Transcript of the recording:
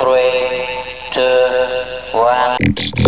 three, two, one.